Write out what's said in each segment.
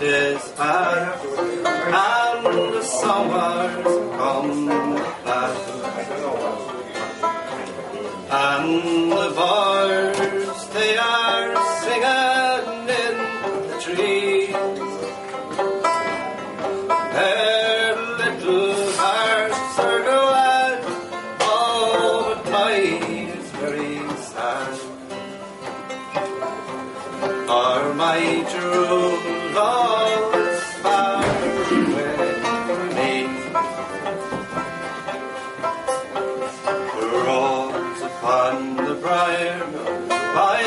is back, and the summers come back, and the birds Are my true love is far away from me? Rose upon the briar by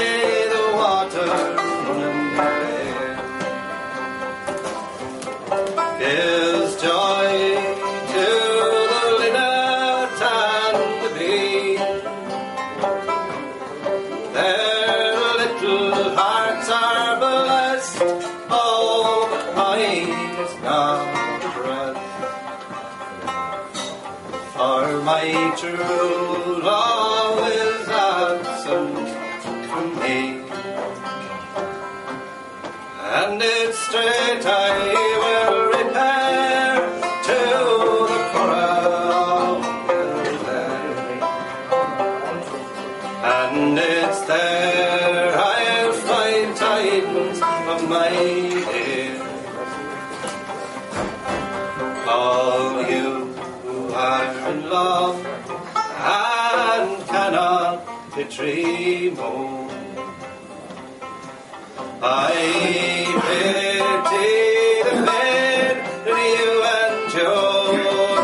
the water running there. Is but mine is not at. For my true love is absent from me. And it's straight I will repair to the Curragh And it's there of my dear. All you who are in love and cannot betray more. I pity the that you endure.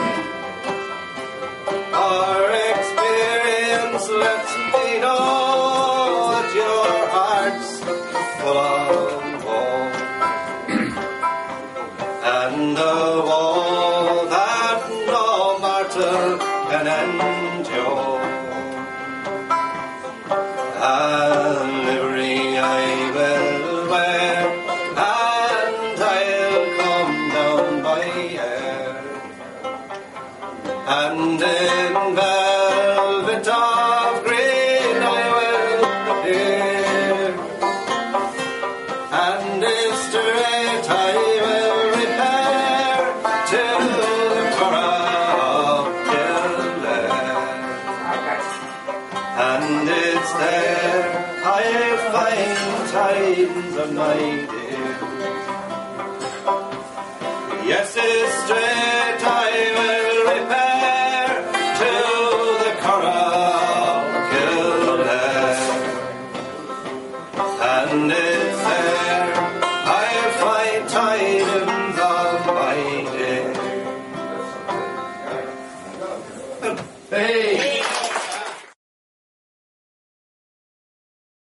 Our experience lets me know your heart's full of mortal can endure. A livery I will wear, and I'll come down by air, and in I find times of my day. Yes, it's straight I will repair to the Curragh there. And it's there I'll find times of my day. Hey!